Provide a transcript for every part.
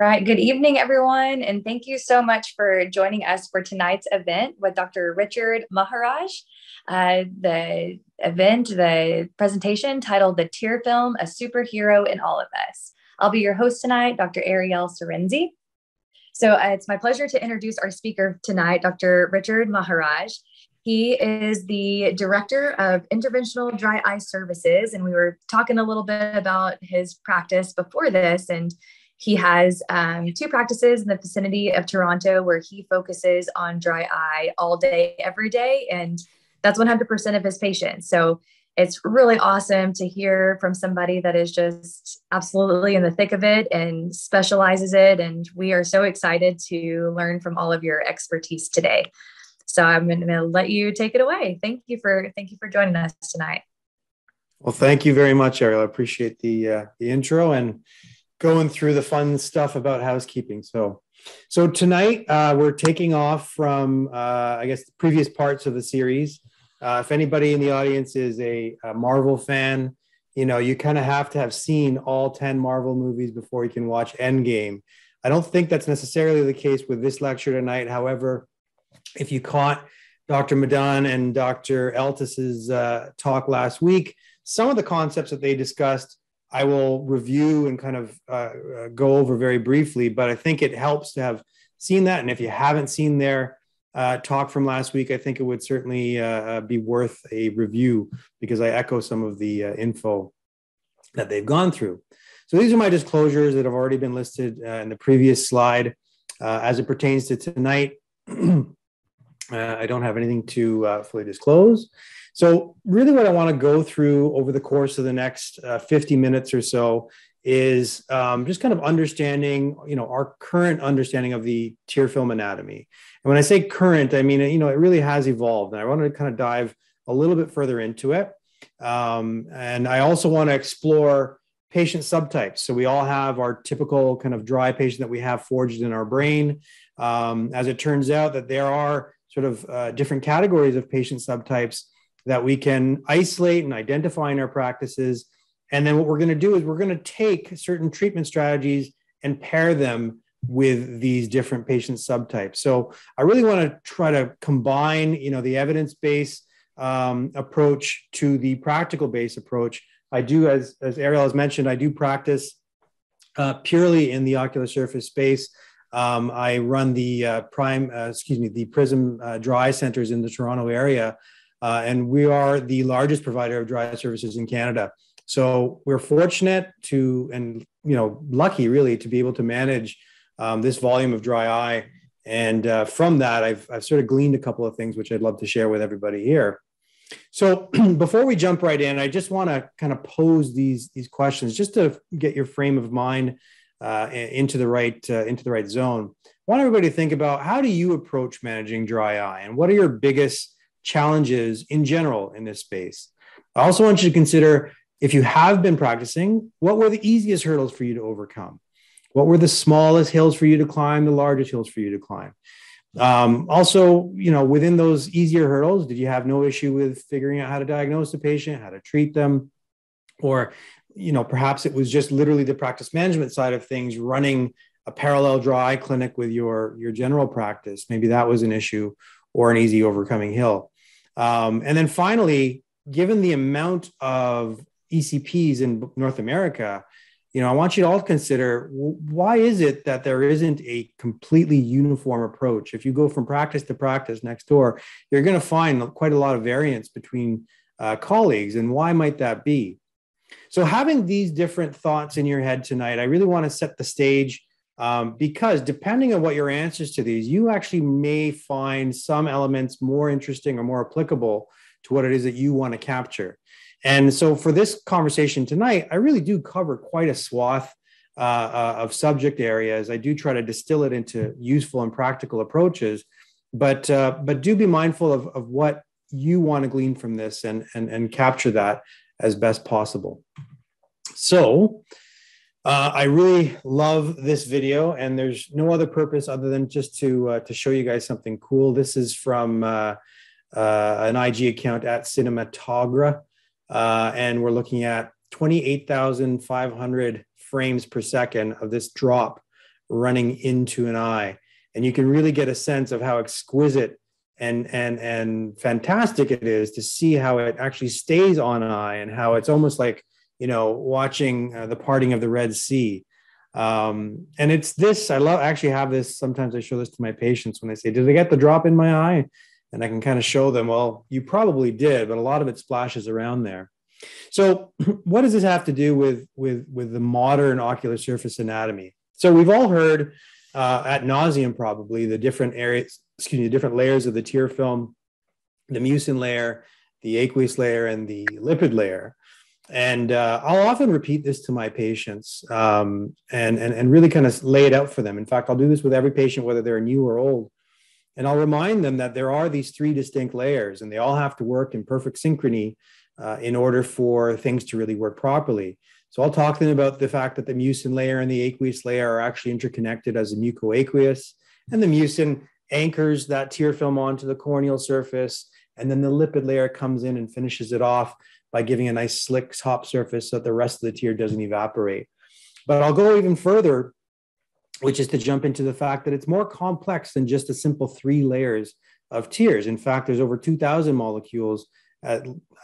Right. Good evening, everyone. And thank you so much for joining us for tonight's event with Dr. Richard Maharaj. Uh, the event, the presentation titled The Tear Film, A Superhero in All of Us. I'll be your host tonight, Dr. Ariel Sorenzi. So uh, it's my pleasure to introduce our speaker tonight, Dr. Richard Maharaj. He is the director of interventional dry eye services. And we were talking a little bit about his practice before this. And he has um, two practices in the vicinity of Toronto where he focuses on dry eye all day, every day. And that's 100% of his patients. So it's really awesome to hear from somebody that is just absolutely in the thick of it and specializes it. And we are so excited to learn from all of your expertise today. So I'm going to let you take it away. Thank you for thank you for joining us tonight. Well, thank you very much, Ariel. I appreciate the uh, the intro and going through the fun stuff about housekeeping. So, so tonight uh, we're taking off from, uh, I guess, the previous parts of the series. Uh, if anybody in the audience is a, a Marvel fan, you know, you kind of have to have seen all 10 Marvel movies before you can watch Endgame. I don't think that's necessarily the case with this lecture tonight. However, if you caught Dr. Madan and Dr. Eltis's uh, talk last week, some of the concepts that they discussed I will review and kind of uh, uh, go over very briefly, but I think it helps to have seen that. And if you haven't seen their uh, talk from last week, I think it would certainly uh, uh be worth a review because I echo some of the uh, info that they've gone through. So these are my disclosures that have already been listed in the previous slide. as it pertains to tonight, I don't have anything to fully disclose. So, really, what I want to go through over the course of the next uh, 50 minutes or so is um, just kind of understanding, you know, our current understanding of the tear film anatomy. And when I say current, I mean, you know, it really has evolved. And I want to kind of dive a little bit further into it. Um, and I also want to explore patient subtypes. So we all have our typical kind of dry patient that we have forged in our brain. Um, as it turns out, that there are sort of uh, different categories of patient subtypes that we can isolate and identify in our practices. And then what we're going to do is we're going to take certain treatment strategies and pair them with these different patient subtypes. So I really want to try to combine, you know, the evidence-based um, approach to the practical-based approach. I do, as as Ariel has mentioned, I do practice uh, purely in the ocular surface space. Um, I run the uh, Prime, uh, excuse me, the Prism uh, Dry Centers in the Toronto area, uh, and we are the largest provider of dry services in Canada. So we're fortunate to, and you know, lucky really to be able to manage um, this volume of dry eye. And uh, from that, I've, I've sort of gleaned a couple of things which I'd love to share with everybody here. So before we jump right in, I just want to kind of pose these these questions just to get your frame of mind uh, into the right uh, into the right zone. I want everybody to think about how do you approach managing dry eye, and what are your biggest challenges in general in this space. I also want you to consider if you have been practicing, what were the easiest hurdles for you to overcome? What were the smallest hills for you to climb, the largest hills for you to climb? Um, also, you know, within those easier hurdles, did you have no issue with figuring out how to diagnose the patient, how to treat them? Or, you know, perhaps it was just literally the practice management side of things, running a parallel dry clinic with your, your general practice. Maybe that was an issue or an easy overcoming hill. Um, and then finally, given the amount of ECPs in North America, you know, I want you to all consider why is it that there isn't a completely uniform approach? If you go from practice to practice next door, you're going to find quite a lot of variance between uh, colleagues. And why might that be? So, having these different thoughts in your head tonight, I really want to set the stage um, because depending on what your answers to these, you actually may find some elements more interesting or more applicable to what it is that you want to capture. And so for this conversation tonight, I really do cover quite a swath uh, uh, of subject areas. I do try to distill it into useful and practical approaches, but uh, but do be mindful of, of what you want to glean from this and, and, and capture that as best possible. So uh, I really love this video, and there's no other purpose other than just to uh, to show you guys something cool. This is from uh, uh an IG account at Cinematogra, uh, and we're looking at 28,500 frames per second of this drop running into an eye. And you can really get a sense of how exquisite and and and fantastic it is to see how it actually stays on eye and how it's almost like you know watching uh, the parting of the Red Sea. Um, and it's this I love actually have this sometimes I show this to my patients when they say, "Did I get the drop in my eye?" And I can kind of show them, well, you probably did, but a lot of it splashes around there. So, what does this have to do with with with the modern ocular surface anatomy? So, we've all heard uh, at nauseum probably the different areas, excuse me, the different layers of the tear film, the mucin layer, the aqueous layer, and the lipid layer. And uh, I'll often repeat this to my patients um, and, and, and really kind of lay it out for them. In fact, I'll do this with every patient, whether they're new or old. And I'll remind them that there are these three distinct layers and they all have to work in perfect synchrony uh, in order for things to really work properly. So I'll talk to them about the fact that the mucin layer and the aqueous layer are actually interconnected as a mucoaqueous, and the mucin anchors that tear film onto the corneal surface, and then the lipid layer comes in and finishes it off by giving a nice slick top surface so that the rest of the tear doesn't evaporate. But I'll go even further, which is to jump into the fact that it's more complex than just a simple three layers of tears. In fact, there's over 2,000 molecules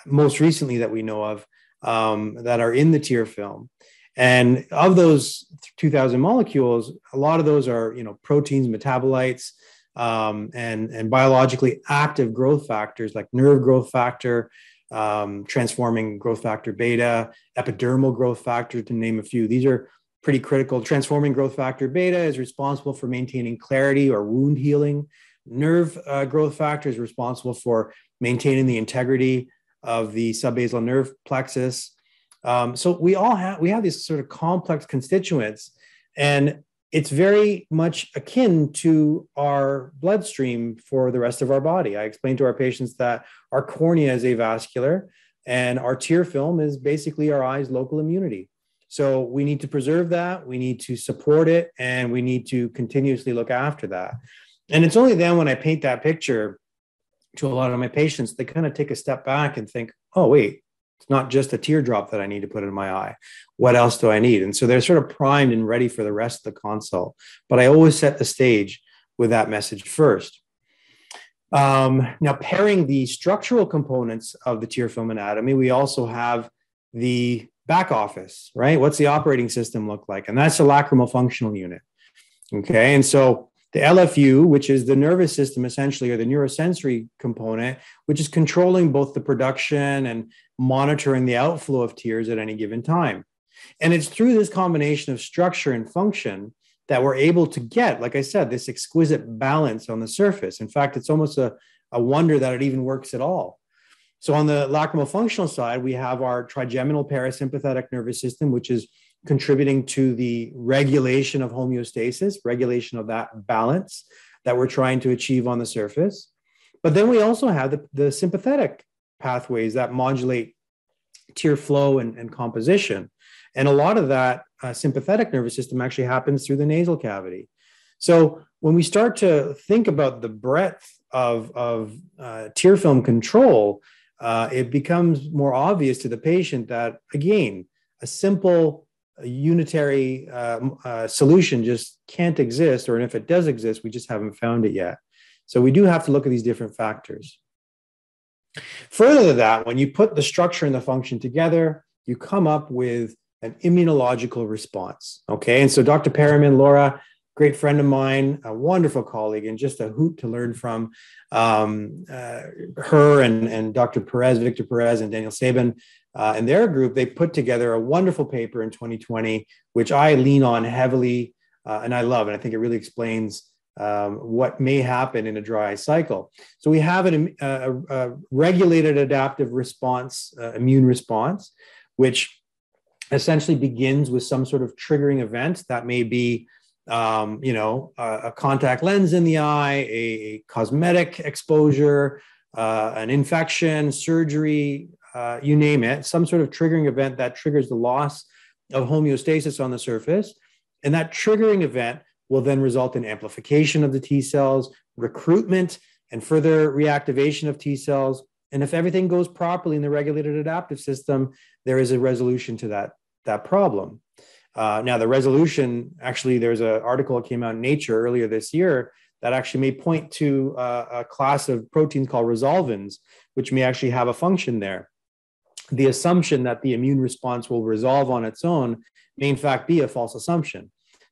most recently that we know of um, that are in the tear film. And of those 2,000 molecules, a lot of those are, you know, proteins, metabolites, um, and, and biologically active growth factors like nerve growth factor, um, transforming growth factor beta, epidermal growth factor, to name a few. These are pretty critical. Transforming growth factor beta is responsible for maintaining clarity or wound healing. Nerve uh, growth factor is responsible for maintaining the integrity of the subbasal nerve plexus. Um, so we all have we have these sort of complex constituents, and it's very much akin to our bloodstream for the rest of our body. I explain to our patients that our cornea is avascular, and our tear film is basically our eye's local immunity. So we need to preserve that, we need to support it, and we need to continuously look after that. And it's only then when I paint that picture to a lot of my patients, they kind of take a step back and think, oh, wait, it's not just a teardrop that I need to put in my eye. What else do I need? And so they're sort of primed and ready for the rest of the consult. But I always set the stage with that message first. Um, now, pairing the structural components of the tear film anatomy, we also have the back office, right? What's the operating system look like? And that's the lacrimal functional unit. Okay. And so the LFU, which is the nervous system essentially, or the neurosensory component, which is controlling both the production and monitoring the outflow of tears at any given time. And it's through this combination of structure and function that we're able to get, like I said, this exquisite balance on the surface. In fact, it's almost a, a wonder that it even works at all. So, on the lacrimal functional side, we have our trigeminal parasympathetic nervous system, which is contributing to the regulation of homeostasis, regulation of that balance that we're trying to achieve on the surface. But then we also have the, the sympathetic pathways that modulate tear flow and, and composition. And a lot of that uh, sympathetic nervous system actually happens through the nasal cavity. So when we start to think about the breadth of, of uh, tear film control, uh, it becomes more obvious to the patient that, again, a simple a unitary uh, uh, solution just can't exist, or if it does exist, we just haven't found it yet. So we do have to look at these different factors. Further to that, when you put the structure and the function together, you come up with an immunological response. Okay. And so Dr. Periman, Laura, great friend of mine, a wonderful colleague, and just a hoot to learn from. Um, uh, her and, and Dr. Perez, Victor Perez, and Daniel Saban uh, and their group, they put together a wonderful paper in 2020, which I lean on heavily uh, and I love. And I think it really explains um, what may happen in a dry cycle. So we have an, a, a regulated adaptive response, uh, immune response, which essentially begins with some sort of triggering event that may be um, you know, a, a, contact lens in the eye, a, cosmetic exposure, uh, an infection, surgery, uh, you name it, some sort of triggering event that triggers the loss of homeostasis on the surface. And that triggering event will then result in amplification of the T cells, recruitment, and further reactivation of T cells. And if everything goes properly in the regulated adaptive system, there is a resolution to that, that problem. Uh, now, the resolution actually, there's an article that came out in Nature earlier this year that actually may point to uh, a class of proteins called resolvins, which may actually have a function there. The assumption that the immune response will resolve on its own may, in fact, be a false assumption.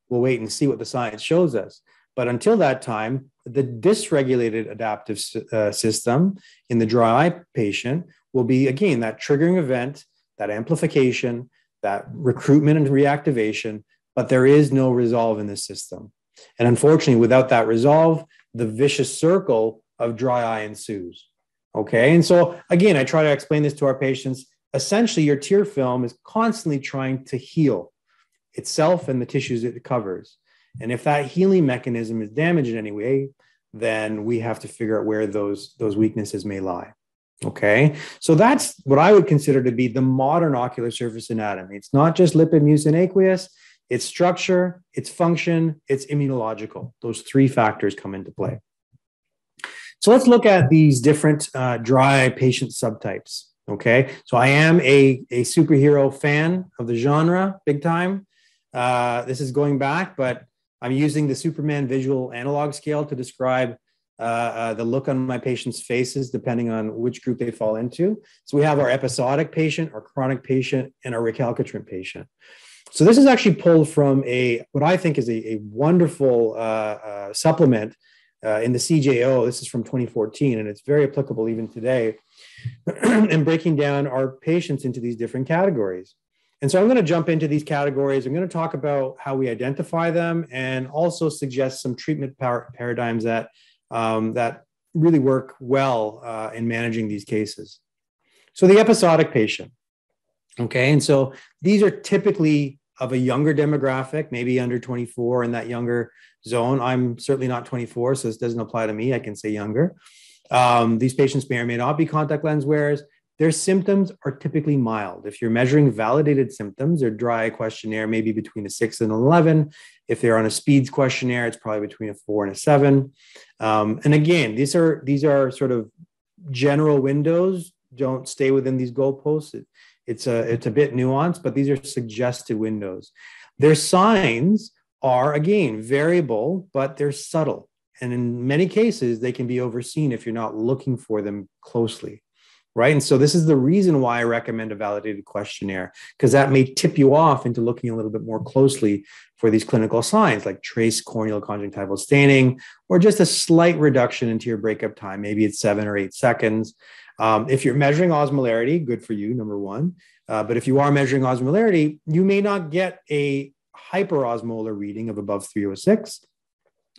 We'll wait and see what the science shows us. But until that time, the dysregulated adaptive uh, system in the dry eye patient will be, again, that triggering event, that amplification, that recruitment and reactivation, but there is no resolve in the system. And unfortunately, without that resolve, the vicious circle of dry eye ensues. Okay. And so, again, I try to explain this to our patients. Essentially, your tear film is constantly trying to heal itself and the tissues it covers. And if that healing mechanism is damaged in any way, then we have to figure out where those, those weaknesses may lie. Okay, so that's what I would consider to be the modern ocular surface anatomy. It's not just lipid, mucin, aqueous, its structure, its function, its immunological. Those three factors come into play. So let's look at these different uh, dry patient subtypes. Okay, so I am a, a superhero fan of the genre, big time. Uh, this is going back, but I'm using the Superman visual analog scale to describe uh, uh, the look on my patients' faces, depending on which group they fall into. So we have our episodic patient, our chronic patient, and our recalcitrant patient. So this is actually pulled from a what I think is a, a wonderful uh, uh supplement uh, in the CJO. This is from 2014, and it's very applicable even today. and breaking down our patients into these different categories. And so I'm going to jump into these categories. I'm going to talk about how we identify them and also suggest some treatment par- paradigms that, um, that really work well uh, in managing these cases. So the episodic patient. Okay. And so these are typically of a younger demographic, maybe under 24 in that younger zone. I'm certainly not 24, so this doesn't apply to me. I can say younger. Um, these patients may or may not be contact lens wearers. Their symptoms are typically mild. If you're measuring validated symptoms, their dry questionnaire may be between a six and 11. If they're on a SPEEDS questionnaire, it's probably between a four and a seven. Um, and again, these are these are sort of general windows. Don't stay within these goalposts. It, it's a it's a bit nuanced, but these are suggested windows. Their signs are again variable, but they're subtle. And in many cases, they can be overseen if you're not looking for them closely right? And so this is the reason why I recommend a validated questionnaire, because that may tip you off into looking a little bit more closely for these clinical signs like trace corneal conjunctival staining or just a slight reduction into your breakup time. Maybe it's seven or eight seconds. Um, if you're measuring osmolarity, good for you, number one. Uh, but if you are measuring osmolarity, you may not get a hyperosmolar reading of above 306.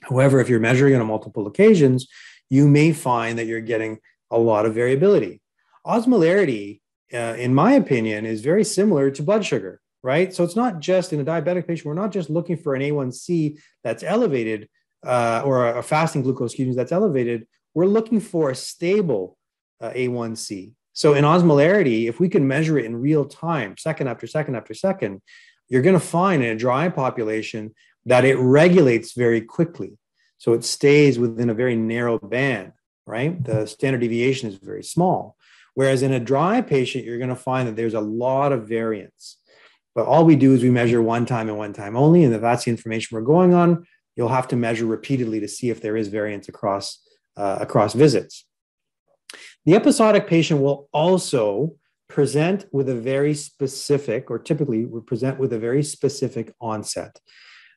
However, if you're measuring on multiple occasions, you may find that you're getting a lot of variability osmolarity, uh, in my opinion, is very similar to blood sugar, right? So it's not just in a diabetic patient, we're not just looking for an A1C that's elevated uh, or a fasting glucose, excuse me, that's elevated. We're looking for a stable uh, A1C. So in osmolarity, if we can measure it in real time, second after second after second, you're going to find in a dry population that it regulates very quickly. So it stays within a very narrow band, right? The standard deviation is very small. Whereas in a dry patient, you're going to find that there's a lot of variance. But all we do is we measure one time and one time only. And if that's the information we're going on, you'll have to measure repeatedly to see if there is variance across, uh, across visits. The episodic patient will also present with a very specific, or typically will present with a very specific onset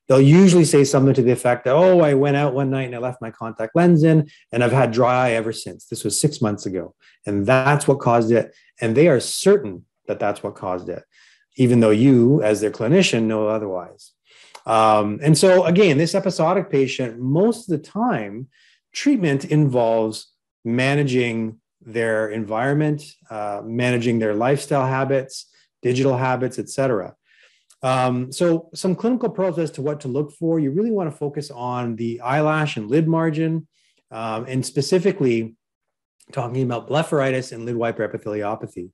they'll usually say something to the effect that, oh, I went out one night and I left my contact lens in and I've had dry eye ever since. This was six months ago. And that's what caused it. And they are certain that that's what caused it, even though you, as their clinician, know otherwise. Um, and so, again, this episodic patient, most of the time, treatment involves managing their environment, uh, managing their lifestyle habits, digital habits, et cetera. Um, so some clinical pearls as to what to look for. You really want to focus on the eyelash and lid margin, um, and specifically talking about blepharitis and lid wiper epitheliopathy.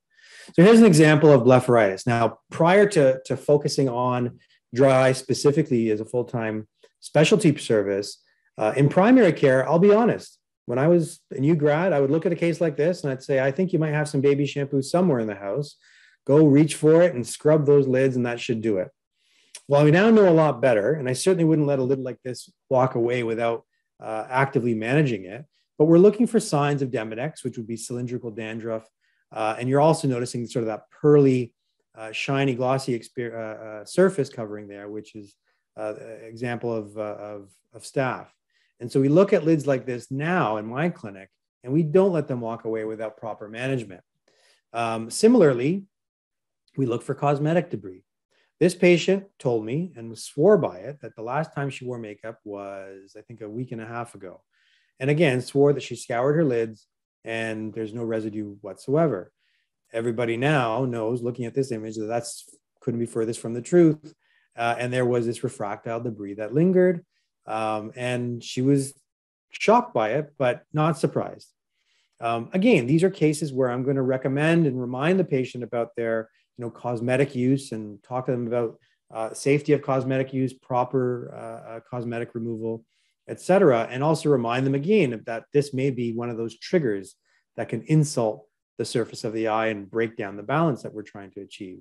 So here's an example of blepharitis. Now, prior to, to focusing on dry eye specifically as a full-time specialty service, uh, in primary care, I'll be honest, when I was a new grad, I would look at a case like this and I'd say, I think you might have some baby shampoo somewhere in the house go reach for it and scrub those lids, and that should do it. Well, we now know a lot better, and I certainly wouldn't let a lid like this walk away without uh, actively managing it. But we're looking for signs of Demodex, which would be cylindrical dandruff. Uh, and you're also noticing sort of that pearly, uh, shiny, glossy uh, uh, surface covering there, which is uh, example of, of, of staph. And so we look at lids like this now in my clinic, and we don't let them walk away without proper management. Um, similarly, we look for cosmetic debris. This patient told me and swore by it that the last time she wore makeup was, I think, a week and a half ago. And again, swore that she scoured her lids and there's no residue whatsoever. Everybody now knows, looking at this image, that that's couldn't be furthest from the truth. Uh, and there was this refractile debris that lingered. Um, and she was shocked by it, but not surprised. Um, again, these are cases where I'm going to recommend and remind the patient about their you know, cosmetic use and talk to them about uh, safety of cosmetic use, proper uh, uh cosmetic removal, etc. And also remind them again that this may be one of those triggers that can insult the surface of the eye and break down the balance that we're trying to achieve.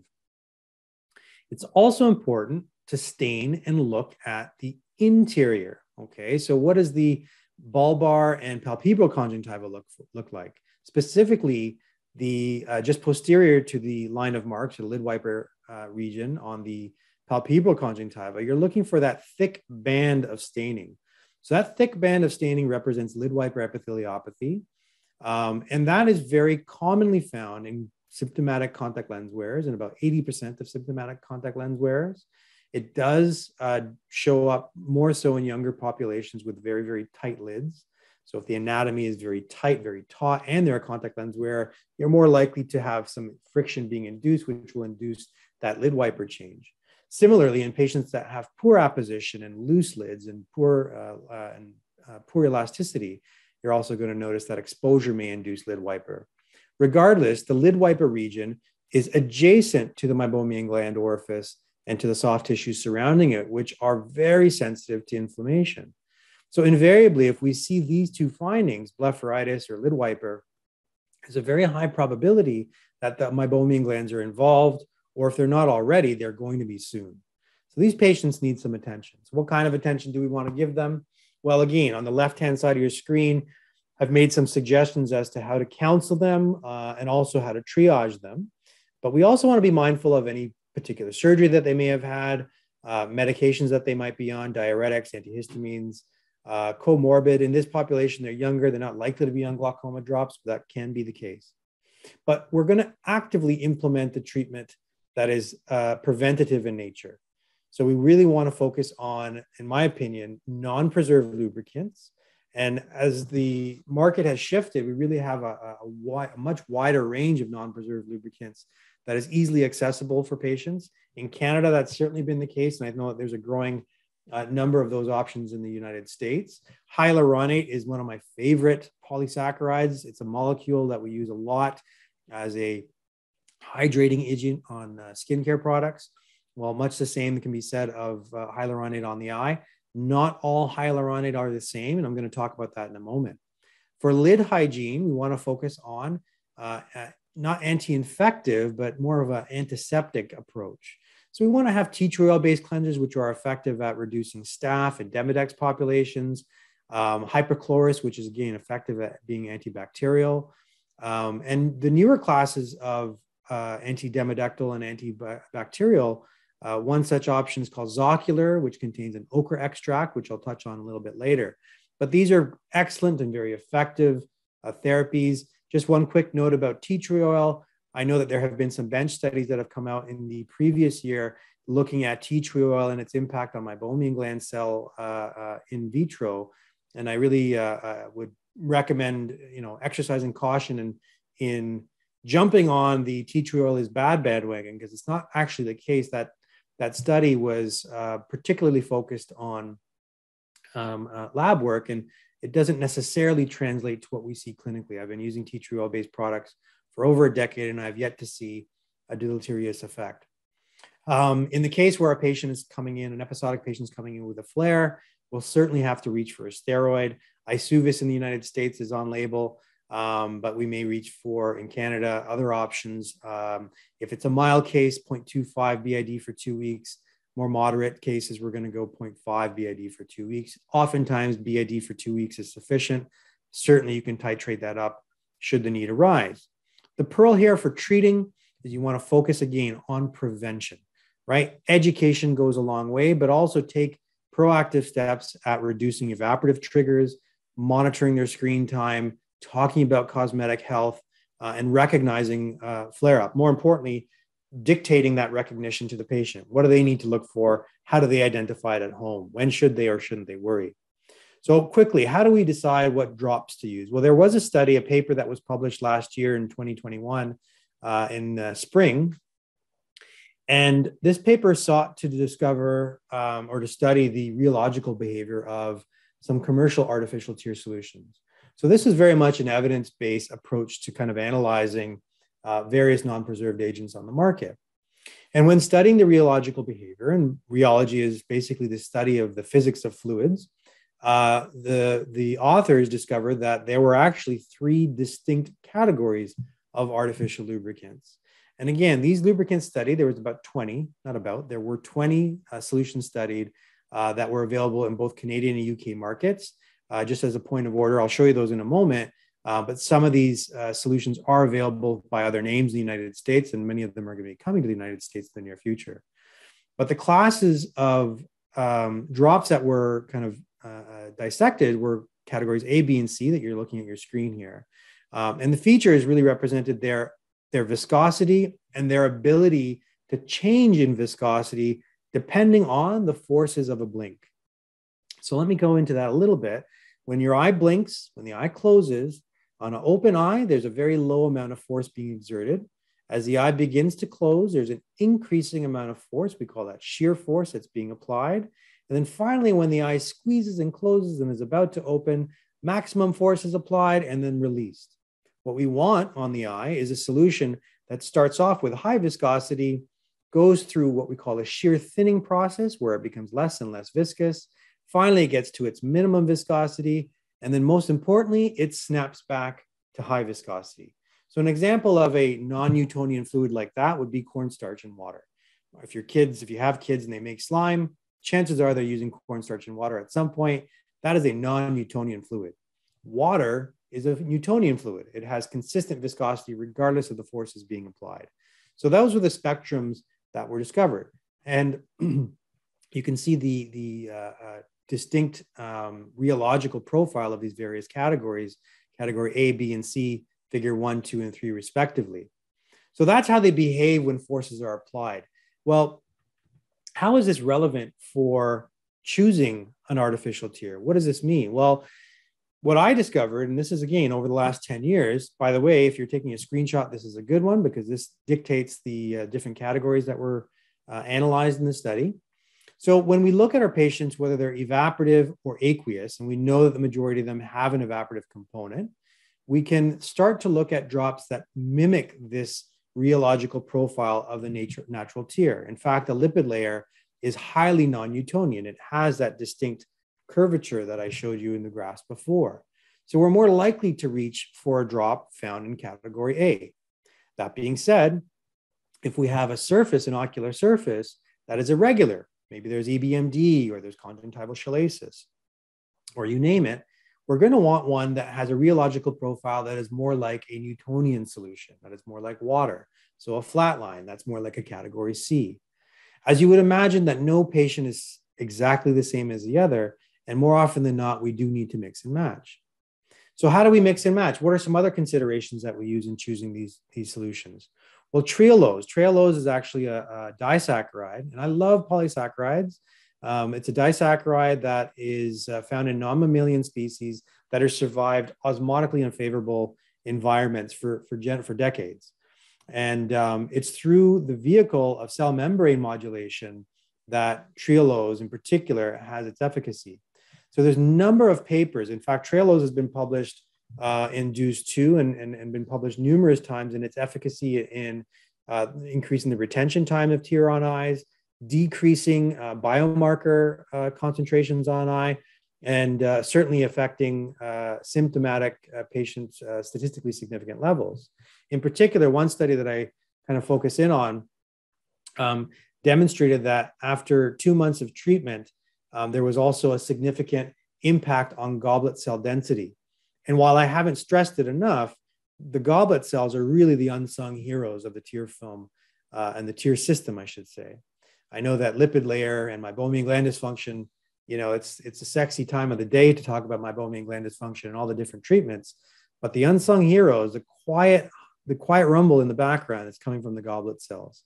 It's also important to stain and look at the interior. Okay, so what does the bulbar and palpebral conjunctiva look, look like? Specifically, the uh, just posterior to the line of Marx, the lid wiper uh, region on the palpebral conjunctiva, you're looking for that thick band of staining. So that thick band of staining represents lid wiper epitheliopathy. Um, and that is very commonly found in symptomatic contact lens wearers and about 80% of symptomatic contact lens wearers. It does uh, show up more so in younger populations with very, very tight lids. So if the anatomy is very tight, very taut, and they're a contact lens wearer, you're more likely to have some friction being induced, which will induce that lid wiper change. Similarly, in patients that have poor apposition and loose lids and poor, uh, uh, and, uh, poor elasticity, you're also going to notice that exposure may induce lid wiper. Regardless, the lid wiper region is adjacent to the meibomian gland orifice and to the soft tissue surrounding it, which are very sensitive to inflammation. So invariably, if we see these two findings, blepharitis or lid wiper, there's a very high probability that the meibomian glands are involved, or if they're not already, they're going to be soon. So these patients need some attention. So what kind of attention do we want to give them? Well, again, on the left-hand side of your screen, I've made some suggestions as to how to counsel them uh, and also how to triage them. But we also want to be mindful of any particular surgery that they may have had, uh, medications that they might be on, diuretics, antihistamines, uh, comorbid. In this population, they're younger, they're not likely to be on glaucoma drops, but that can be the case. But we're going to actively implement the treatment that is uh, preventative in nature. So we really want to focus on, in my opinion, non-preserved lubricants. And as the market has shifted, we really have a, a, a much wider range of non-preserved lubricants that is easily accessible for patients. In Canada, that's certainly been the case, and I know that there's a growing uh, number of those options in the United States. Hyaluronate is one of my favorite polysaccharides. It's a molecule that we use a lot as a hydrating agent on uh, skincare products. Well, much the same can be said of uh, hyaluronate on the eye. Not all hyaluronate are the same, and I'm going to talk about that in a moment. For lid hygiene, we want to focus on uh, not anti-infective, but more of an antiseptic approach. So we want to have tea tree oil based cleansers, which are effective at reducing staph and Demodex populations. Um, hypochlorous, which is again effective at being antibacterial. Um, and the newer classes of uh, anti-demodectal and antibacterial, uh, one such option is called Zocular, which contains an okra extract, which I'll touch on a little bit later. But these are excellent and very effective uh, therapies. Just one quick note about tea tree oil. I know that there have been some bench studies that have come out in the previous year looking at tea tree oil and its impact on meibomian gland cell uh, uh, in vitro. And I really uh, uh, would recommend, you know, exercising caution and in jumping on the tea tree oil is bad bandwagon because it's not actually the case that that study was uh, particularly focused on um, uh, lab work and it doesn't necessarily translate to what we see clinically. I've been using tea tree oil based products for over a decade, and I've yet to see a deleterious effect. Um, in the case where a patient is coming in, an episodic patient is coming in with a flare, we'll certainly have to reach for a steroid. Eysuvis in the United States is on label, um, but we may reach for in Canada other options. Um, if it's a mild case, 0.25 BID for two weeks, More moderate cases, we're going to go 0.5 BID for two weeks. Oftentimes, BID for two weeks is sufficient. Certainly, you can titrate that up should the need arise. The pearl here for treating is you want to focus again on prevention, right? Education goes a long way, but also take proactive steps at reducing evaporative triggers, monitoring their screen time, talking about cosmetic health, uh, and recognizing uh, flare up. More importantly, dictating that recognition to the patient. What do they need to look for? How do they identify it at home? When should they or shouldn't they worry? So, quickly, how do we decide what drops to use? Well, there was a study, a paper that was published last year in 2021 uh, in uh, spring. And this paper sought to discover um, or to study the rheological behavior of some commercial artificial tear solutions. So, this is very much an evidence based approach to kind of analyzing uh, various non preserved agents on the market. And when studying the rheological behavior, and rheology is basically the study of the physics of fluids, uh, the, the authors discovered that there were actually three distinct categories of artificial lubricants. And again, these lubricants studied, there was about 20, not about, there were 20 uh, solutions studied uh, that were available in both Canadian and UK markets. Uh, just as a point of order, I'll show you those in a moment. Uh, but some of these uh, solutions are available by other names in the United States, and many of them are going to be coming to the United States in the near future. But the classes of um, drops that were kind of uh, uh, dissected were categories A, B, and C that you're looking at your screen here. Um, and the features really represented their, their viscosity and their ability to change in viscosity depending on the forces of a blink. So let me go into that a little bit. When your eye blinks, when the eye closes, on an open eye, there's a very low amount of force being exerted. As the eye begins to close, there's an increasing amount of force. We call that shear force that's being applied. And then finally, when the eye squeezes and closes and is about to open, maximum force is applied and then released. What we want on the eye is a solution that starts off with high viscosity, goes through what we call a shear thinning process where it becomes less and less viscous. Finally, it gets to its minimum viscosity. And then, most importantly, it snaps back to high viscosity. So, an example of a non Newtonian fluid like that would be cornstarch and water. If your kids, if you have kids and they make slime, chances are they're using cornstarch and water at some point. That is a non Newtonian fluid. Water is a Newtonian fluid. It has consistent viscosity regardless of the forces being applied. So those were the spectrums that were discovered. And you can see the, the uh, uh, distinct um, rheological profile of these various categories, category A, B, and C, figure one, two, and three, respectively. So that's how they behave when forces are applied. Well, how is this relevant for choosing an artificial tear? What does this mean? Well, what I discovered, and this is again over the last 10 years, by the way, if you're taking a screenshot, this is a good one because this dictates the uh, different categories that were uh, analyzed in the study. So when we look at our patients, whether they're evaporative or aqueous, and we know that the majority of them have an evaporative component, we can start to look at drops that mimic this rheological profile of the nature, natural tear. In fact, the lipid layer is highly non-Newtonian. It has that distinct curvature that I showed you in the graphs before. So we're more likely to reach for a drop found in category A. That being said, if we have a surface, an ocular surface that is irregular, maybe there's EBMD or there's conjunctival chalasis, or you name it, we're going to want one that has a rheological profile that is more like a Newtonian solution, that is more like water. So a flat line, that's more like a category C. As you would imagine that no patient is exactly the same as the other, and more often than not, we do need to mix and match. So how do we mix and match? What are some other considerations that we use in choosing these, these solutions? Well, trehalose. Trehalose is actually a, a disaccharide, and I love polysaccharides. Um, it's a disaccharide that is uh, found in non-mammalian species that have survived osmotically unfavorable environments for, for, gen- for decades. And um, it's through the vehicle of cell membrane modulation that trehalose in particular has its efficacy. So there's a number of papers. In fact, trehalose has been published uh, in DEWS 2 and, and, and, been published numerous times in its efficacy in uh, increasing the retention time of tear on eyes, decreasing uh, biomarker uh, concentrations on eye, and uh, certainly affecting uh, symptomatic patients statistically significant levels. In particular, one study that I kind of focus in on, um, demonstrated that after two months of treatment, um, there was also a significant impact on goblet cell density. And while I haven't stressed it enough, the goblet cells are really the unsung heroes of the tear film uh, and the tear system, I should say. I know that lipid layer and my meibomian gland dysfunction, you know, it's it's a sexy time of the day to talk about my meibomian gland dysfunction and all the different treatments. But the unsung heroes, the quiet, the quiet rumble in the background is coming from the goblet cells.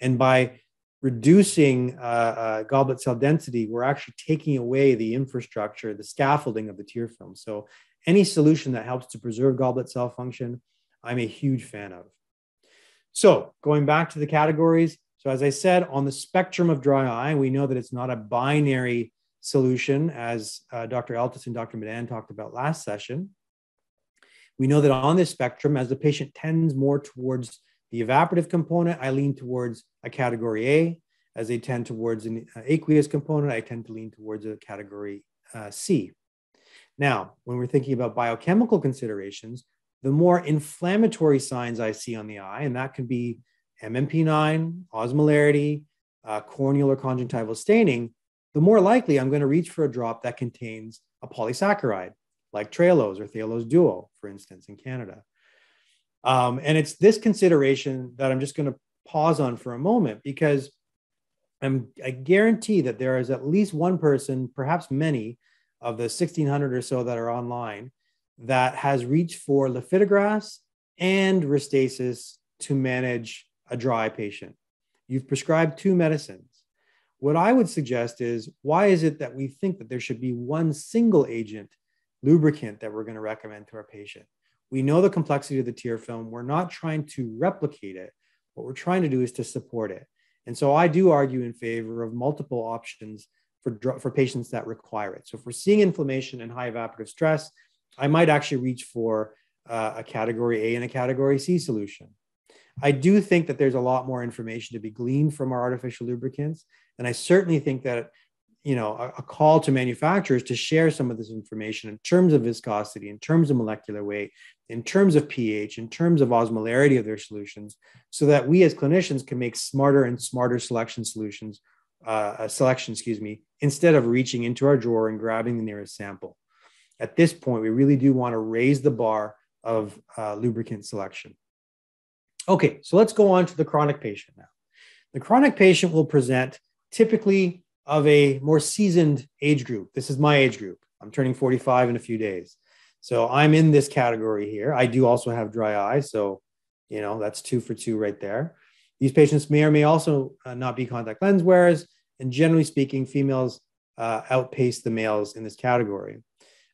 And by reducing uh, uh, goblet cell density, we're actually taking away the infrastructure, the scaffolding of the tear film. So any solution that helps to preserve goblet cell function, I'm a huge fan of. So going back to the categories. So as I said, on the spectrum of dry eye, we know that it's not a binary solution as uh, Dr. Eltis and Dr. Madan talked about last session. We know that on this spectrum, as the patient tends more towards the evaporative component, I lean towards a category A. As they tend towards an uh, aqueous component, I tend to lean towards a category uh, C. Now, when we're thinking about biochemical considerations, the more inflammatory signs I see on the eye, and that can be MMP9, osmolarity, uh, corneal or conjunctival staining, the more likely I'm going to reach for a drop that contains a polysaccharide, like Trehalose or Thealoz Duo, for instance, in Canada. Um, and it's this consideration that I'm just going to pause on for a moment because I'm, I guarantee that there is at least one person, perhaps many, of the 1600 or so that are online that has reached for lifitegrast and Restasis to manage a dry patient. You've prescribed two medicines. What I would suggest is why is it that we think that there should be one single agent lubricant that we're going to recommend to our patient? We know the complexity of the tear film. We're not trying to replicate it. What we're trying to do is to support it. And so I do argue in favor of multiple options for, for patients that require it. So if we're seeing inflammation and high evaporative stress, I might actually reach for uh, a category A and a category C solution. I do think that there's a lot more information to be gleaned from our artificial lubricants. And I certainly think that, you know, a, a, call to manufacturers to share some of this information in terms of viscosity, in terms of molecular weight, in terms of pH, in terms of osmolarity of their solutions, so that we as clinicians can make smarter and smarter selection solutions, uh, selection, excuse me, instead of reaching into our drawer and grabbing the nearest sample. At this point, we really do want to raise the bar of uh, lubricant selection. Okay, so let's go on to the chronic patient now. The chronic patient will present typically of a more seasoned age group. This is my age group. I'm turning 45 in a few days. So I'm in this category here. I do also have dry eye. So, you know, that's two for two right there. These patients may or may also uh, not be contact lens wearers. And generally speaking, females uh, outpace the males in this category.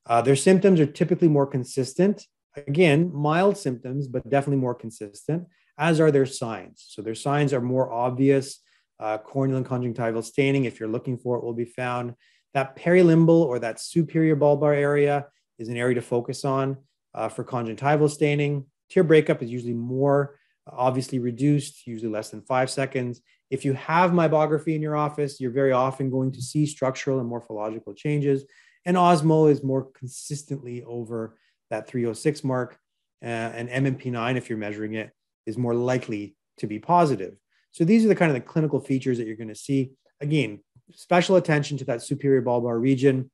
Uh, their symptoms are typically more consistent. Again, mild symptoms, but definitely more consistent, as are their signs. So their signs are more obvious. Uh, corneal and conjunctival staining, if you're looking for it, will be found. That perilimbal or that superior bulbar area is an area to focus on uh, for conjunctival staining. Tear breakup is usually more obviously reduced, usually less than five seconds. If you have meibography in your office, you're very often going to see structural and morphological changes. And Osmo is more consistently over that 306 mark. Uh, and MMP9, if you're measuring it, is more likely to be positive. So these are the kind of the clinical features that you're going to see. Again, special attention to that superior bulbar region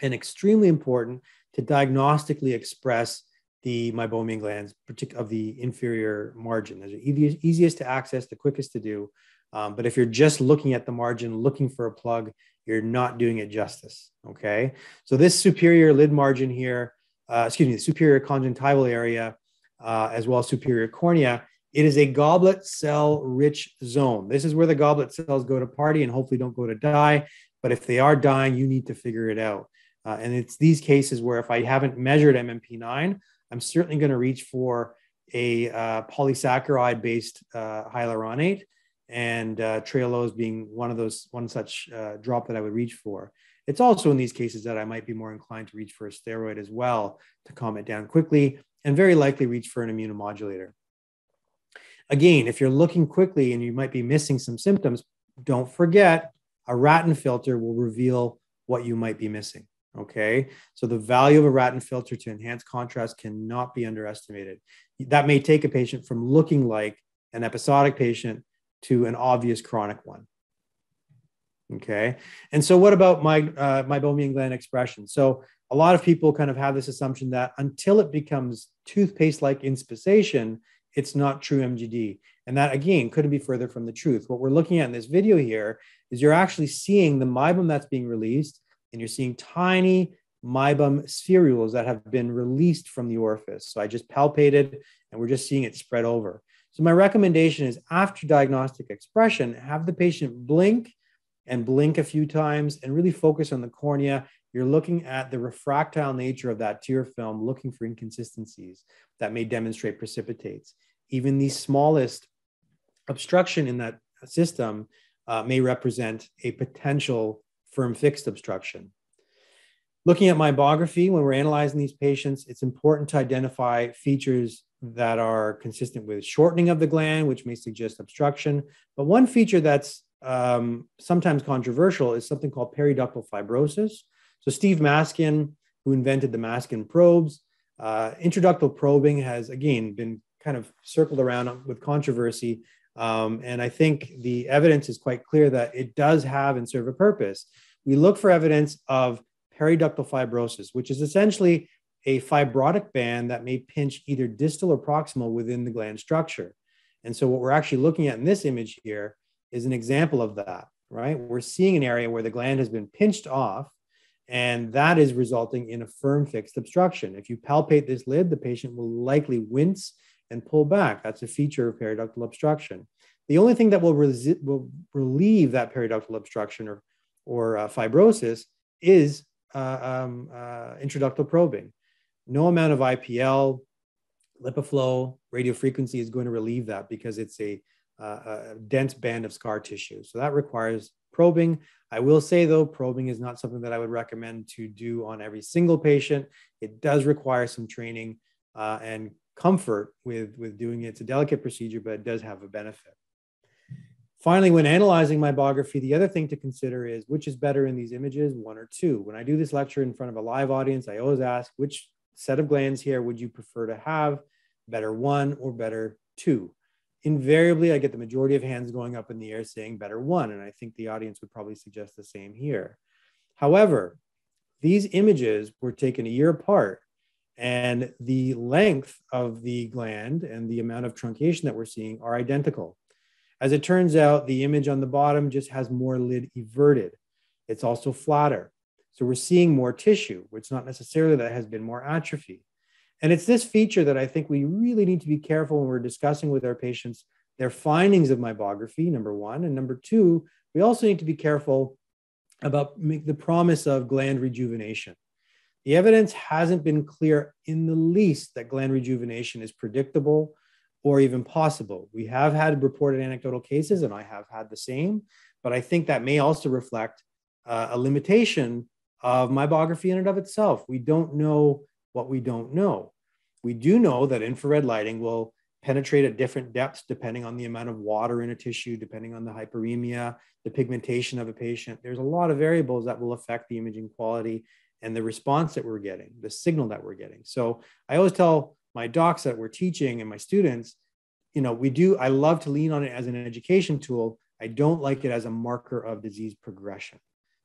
and extremely important to diagnostically express the meibomian glands of the inferior margin. Those are easiest to access, the quickest to do. Um, but if you're just looking at the margin, looking for a plug, you're not doing it justice. Okay. So this superior lid margin here, uh, excuse me, the superior conjunctival area, uh, as well as superior cornea, it is a goblet cell rich zone. This is where the goblet cells go to party and hopefully don't go to die. But if they are dying, you need to figure it out. Uh, and it's these cases where if I haven't measured MMP9, I'm certainly going to reach for a uh, polysaccharide based uh, hyaluronate and uh, Trehalose being one of those one such uh, drop that I would reach for. It's also in these cases that I might be more inclined to reach for a steroid as well to calm it down quickly and very likely reach for an immunomodulator. Again, if you're looking quickly and you might be missing some symptoms, don't forget a Wratten filter will reveal what you might be missing. Okay. So the value of a Wratten filter to enhance contrast cannot be underestimated. That may take a patient from looking like an episodic patient to an obvious chronic one. Okay. And so, what about my uh, meibomian gland expression? So, a lot of people kind of have this assumption that until it becomes toothpaste like inspissation, it's not true MGD. And that again couldn't be further from the truth. What we're looking at in this video here is you're actually seeing the meibum that's being released, and you're seeing tiny meibum spherules that have been released from the orifice. So I just palpated and we're just seeing it spread over. So my recommendation is after diagnostic expression, have the patient blink and blink a few times and really focus on the cornea. You're looking at the refractile nature of that tear film, looking for inconsistencies that may demonstrate precipitates. Even the smallest obstruction in that system uh, may represent a potential firm fixed obstruction. Looking at meibography, when we're analyzing these patients, it's important to identify features that are consistent with shortening of the gland, which may suggest obstruction. But one feature that's um, sometimes controversial is something called periductal fibrosis. So, Steve Maskin, who invented the Maskin probes, uh, probing has again been kind of circled around with controversy. Um, and I think the evidence is quite clear that it does have and serve a purpose. We look for evidence of periductal fibrosis, which is essentially a fibrotic band that may pinch either distal or proximal within the gland structure. And so, what we're actually looking at in this image here is an example of that, right? We're seeing an area where the gland has been pinched off, and that is resulting in a firm fixed obstruction. If you palpate this lid, the patient will likely wince and pull back. That's a feature of periductal obstruction. The only thing that will, resi- will relieve that periductal obstruction or, or uh, fibrosis is uh, um, uh, intraductal probing. No amount of IPL, LipiFlow, radiofrequency is going to relieve that because it's a uh, a dense band of scar tissue. So that requires probing. I will say though, probing is not something that I would recommend to do on every single patient. It does require some training uh, and comfort with, with doing it. It's a delicate procedure, but it does have a benefit. Finally, when analyzing meibography, the other thing to consider is which is better in these images, one or two. When I do this lecture in front of a live audience, I always ask which set of glands here would you prefer to have, better one or better two? invariably I get the majority of hands going up in the air saying better one. And I think the audience would probably suggest the same here. However, these images were taken a year apart and the length of the gland and the amount of truncation that we're seeing are identical. As it turns out, the image on the bottom just has more lid everted. It's also flatter. So we're seeing more tissue, which not necessarily that has been more atrophy. And it's this feature that I think we really need to be careful when we're discussing with our patients their findings of meibography, number one. And number two, we also need to be careful about the promise of gland rejuvenation. The evidence hasn't been clear in the least that gland rejuvenation is predictable or even possible. We have had reported anecdotal cases, and I have had the same, but I think that may also reflect uh, a limitation of meibography in and of itself. We don't know what we don't know. We do know that infrared lighting will penetrate at different depths depending on the amount of water in a tissue, depending on the hyperemia, the pigmentation of a patient. There's a lot of variables that will affect the imaging quality and the response that we're getting, the signal that we're getting. So I always tell my docs that we're teaching and my students, you know, we do, I love to lean on it as an education tool. I don't like it as a marker of disease progression.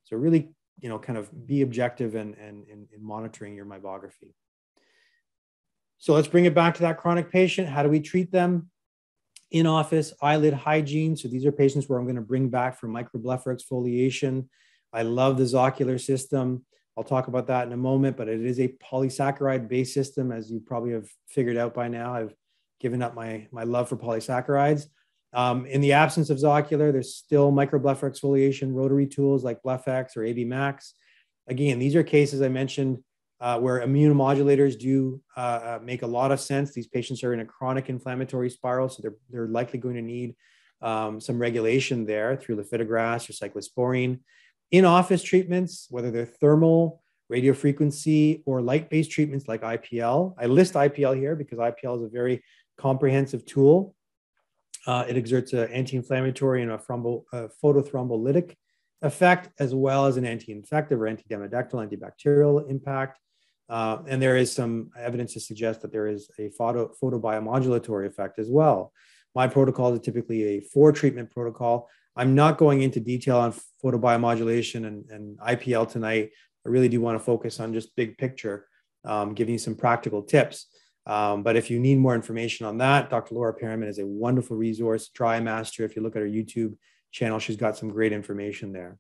So really, you know, kind of be objective and, and, in, and monitoring your meibography. So let's bring it back to that chronic patient. How do we treat them? In office eyelid hygiene. So these are patients where I'm going to bring back for microblepharoexfoliation. I love the Zocular system. I'll talk about that in a moment, but it is a polysaccharide based system, as you probably have figured out by now. I've given up my, my love for polysaccharides. Um, in the absence of Zocular, there's still microblepharoexfoliation rotary tools like BlephEx or AB Max. Again, these are cases I mentioned uh, where immunomodulators do uh, uh, make a lot of sense. These patients are in a chronic inflammatory spiral, so they're, they're likely going to need um, some regulation there through lifitegrast or cyclosporine. In office treatments, whether they're thermal, radiofrequency, or light based treatments like IPL. I list IPL here because IPL is a very comprehensive tool. Uh, it exerts an anti inflammatory and a thrombo, uh, photothrombolytic effect, as well as an anti infective or anti demodectal, antibacterial impact. Uh, and there is some evidence to suggest that there is a photo, photobiomodulatory effect as well. My protocol is typically a four treatment protocol. I'm not going into detail on photobiomodulation and, and IPL tonight. I really do want to focus on just big picture, um, giving you some practical tips. Um, but if you need more information on that, Dr. Laura Periman is a wonderful resource. Dry Master, if you look at her YouTube channel, she's got some great information there.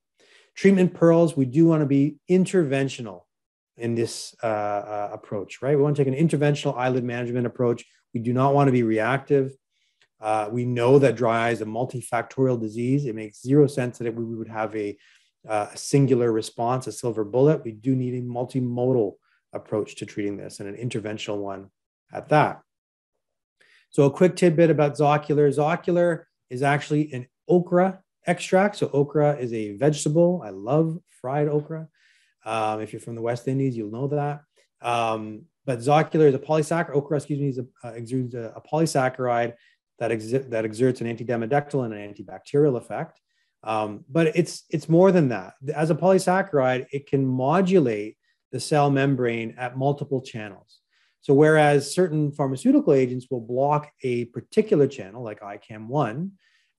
Treatment pearls, we do want to be interventional in this uh, uh, approach, right? We want to take an interventional eyelid management approach. We do not want to be reactive. Uh, we know that dry eye is a multifactorial disease. It makes zero sense that we would have a, uh, a singular response, a silver bullet. We do need a multimodal approach to treating this and an interventional one at that. So, a quick tidbit about Zocular Zocular is actually an okra extract. So, okra is a vegetable. I love fried okra. Um, if you're from the West Indies, you'll know that. Um, but Zocular is a polysaccharide, okra, excuse me, is a, uh, exudes a, a, polysaccharide that, exi- that exerts an antidemodectal and an antibacterial effect. Um, but it's it's more than that. As a polysaccharide, it can modulate the cell membrane at multiple channels. So whereas certain pharmaceutical agents will block a particular channel, like ICAM1,